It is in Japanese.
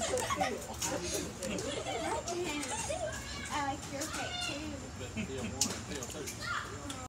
ハハハハ!